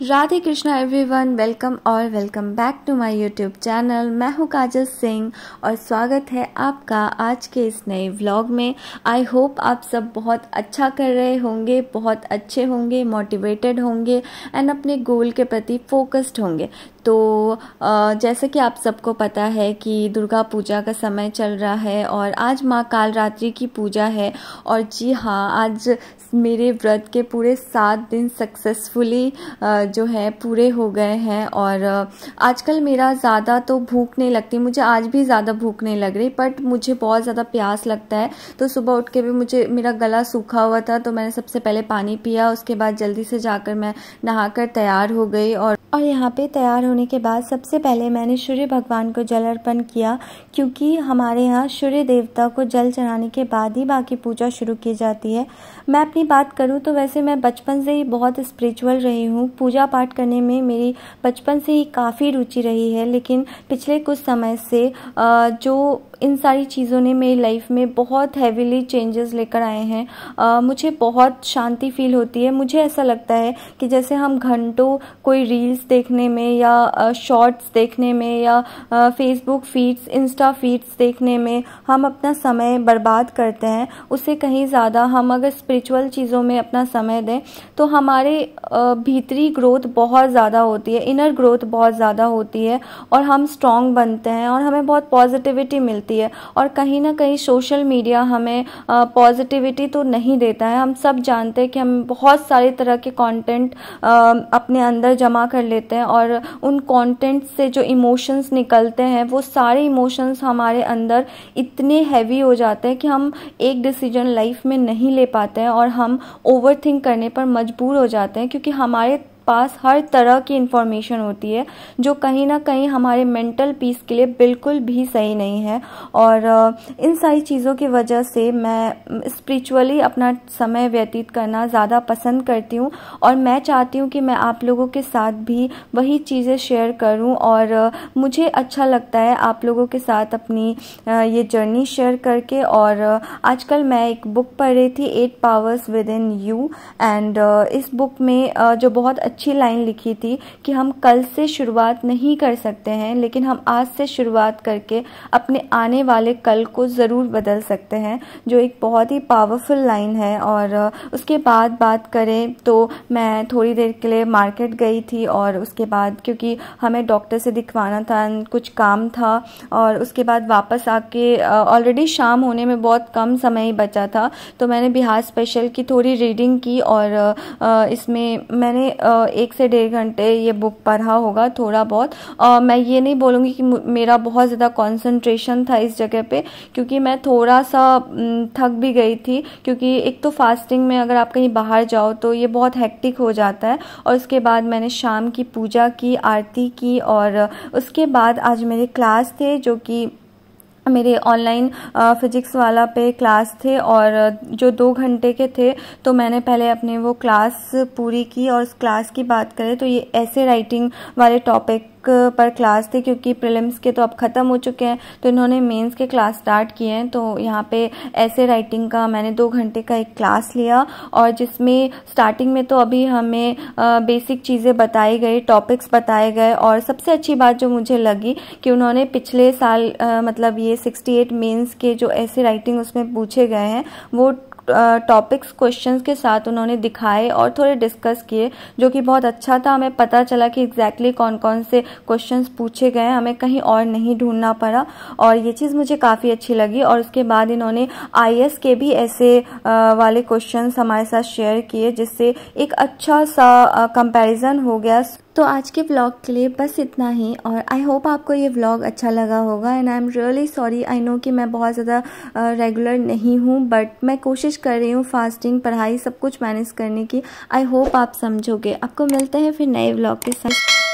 Radhe Krishna everyone welcome और welcome back to my YouTube channel मैं हूँ काजल सिंह और स्वागत है आपका आज के इस नए व्लॉग में। आई होप आप सब बहुत अच्छा कर रहे होंगे, बहुत अच्छे होंगे मोटिवेटेड होंगे एंड अपने गोल के प्रति फोकस्ड होंगे। तो जैसे कि आप सबको पता है कि दुर्गा पूजा का समय चल रहा है और आज माँ कालरात्रि की पूजा है और जी हाँ आज मेरे व्रत के पूरे सात दिन सक्सेसफुली जो है, पूरे हो गए हैं और आजकल मेरा ज़्यादा तो भूख नहीं लगती, मुझे आज भी ज़्यादा भूख नहीं लग रही, बट मुझे बहुत ज़्यादा प्यास लगता है। तो सुबह उठ के भी मुझे, मेरा गला सूखा हुआ था तो मैंने सबसे पहले पानी पिया, उसके बाद जल्दी से जाकर मैं नहाकर तैयार हो गई और और यहाँ पे तैयार होने के बाद सबसे पहले मैंने सूर्य भगवान को जल अर्पण किया, क्योंकि हमारे यहाँ सूर्य देवता को जल चढ़ाने के बाद ही बाकी पूजा शुरू की जाती है। मैं अपनी बात करूँ तो वैसे मैं बचपन से ही बहुत स्पिरिचुअल रही हूँ। पूजा पाठ करने में मेरी बचपन से ही काफ़ी रुचि रही है, लेकिन पिछले कुछ समय से जो इन सारी चीज़ों ने मेरी लाइफ में बहुत हैवीली चेंजेस लेकर आए हैं। आ, मुझे बहुत शांति फील होती है। मुझे ऐसा लगता है कि जैसे हम घंटों कोई रील्स देखने में या शॉर्ट्स देखने में या फेसबुक फीड्स इंस्टा फीड्स देखने में हम अपना समय बर्बाद करते हैं। उससे कहीं ज़्यादा हम अगर स्पिरिचुअल चीज़ों में अपना समय दें तो हमारे भीतरी ग्रोथ बहुत ज़्यादा होती है। इनर ग्रोथ बहुत ज़्यादा होती है और हम स्ट्रांग बनते हैं और हमें बहुत पॉजिटिविटी मिलती मिलती है और कहीं ना कहीं सोशल मीडिया हमें पॉजिटिविटी तो नहीं देता है। हम सब जानते हैं कि हम बहुत सारे तरह के कंटेंट अपने अंदर जमा कर लेते हैं और उन कंटेंट से जो इमोशंस निकलते हैं, वो सारे इमोशंस हमारे अंदर इतने हैवी हो जाते हैं कि हम एक डिसीज़न लाइफ में नहीं ले पाते हैं और हम ओवर थिंक करने पर मजबूर हो जाते हैं क्योंकि हमारे पास हर तरह की इंफॉर्मेशन होती है, जो कहीं ना कहीं हमारे मेंटल पीस के लिए बिल्कुल भी सही नहीं है। और इन सारी चीज़ों की वजह से मैं स्पिरिचुअली अपना समय व्यतीत करना ज़्यादा पसंद करती हूँ। और मैं चाहती हूँ कि मैं आप लोगों के साथ भी वही चीज़ें शेयर करूँ। और मुझे अच्छा लगता है आप लोगों के साथ अपनी ये जर्नी शेयर करके। और आजकल मैं एक बुक पढ़ रही थी eight powers within you and इस बुक में जो बहुत अच्छी लाइन लिखी थी कि हम कल से शुरुआत नहीं कर सकते हैं, लेकिन हम आज से शुरुआत करके अपने आने वाले कल को ज़रूर बदल सकते हैं, जो एक बहुत ही पावरफुल लाइन है। और उसके बाद बात करें तो मैं थोड़ी देर के लिए मार्केट गई थी और उसके बाद, क्योंकि हमें डॉक्टर से दिखवाना था, कुछ काम था, और उसके बाद वापस आके ऑलरेडी शाम होने में बहुत कम समय ही बचा था। तो मैंने बिहार स्पेशल की थोड़ी रीडिंग की और इसमें मैंने एक से डेढ़ घंटे ये बुक पढ़ा होगा थोड़ा बहुत। और मैं ये नहीं बोलूँगी कि मेरा बहुत ज़्यादा कंसंट्रेशन था इस जगह पे, क्योंकि मैं थोड़ा सा थक भी गई थी, क्योंकि एक तो फास्टिंग में अगर आप कहीं बाहर जाओ तो ये बहुत हैक्टिक हो जाता है, और उसके बाद मैंने शाम की पूजा की, आरती की, और उसके बाद आज मेरे क्लास थे जो कि मेरे ऑनलाइन फिजिक्स वाला पे क्लास थे और जो दो घंटे के थे तो मैंने पहले अपने वो क्लास पूरी की और उस क्लास की बात करें तो ये ऐसे राइटिंग वाले टॉपिक पर क्लास थी क्योंकि प्रीलिम्स के तो अब ख़त्म हो चुके हैं तो इन्होंने मेंस के क्लास स्टार्ट किए हैं तो यहाँ पे ऐसे राइटिंग का मैंने दो घंटे का एक क्लास लिया और जिसमें स्टार्टिंग में तो अभी हमें बेसिक चीज़ें बताई गई टॉपिक्स बताए गए और सबसे अच्छी बात जो मुझे लगी कि उन्होंने पिछले साल मतलब ये सिक्सटी एट मेन्स के जो ऐसे राइटिंग उसमें पूछे गए हैं, वो टॉपिक्स क्वेश्चंस के साथ उन्होंने दिखाए और थोड़े डिस्कस किए, जो कि बहुत अच्छा था। हमें पता चला कि एग्जैक्टली exactly कौन कौन से क्वेश्चंस पूछे गए हमें कहीं और नहीं ढूंढना पड़ा और ये चीज़ मुझे काफ़ी अच्छी लगी और उसके बाद इन्होंने आई के भी ऐसे वाले क्वेश्चन हमारे साथ शेयर किए, जिससे एक अच्छा सा कंपेरिजन हो गया। तो आज के ब्लॉग के लिए बस इतना ही, और आई होप आपको ये ब्लॉग अच्छा लगा होगा and I am really sorry I know कि मैं बहुत ज़्यादा रेगुलर नहीं हूँ बट मैं कोशिश कर रही हूँ फास्टिंग पढ़ाई सब कुछ मैनेज करने की। आई होप आप समझोगे। आपको मिलते हैं फिर नए ब्लॉग के साथ।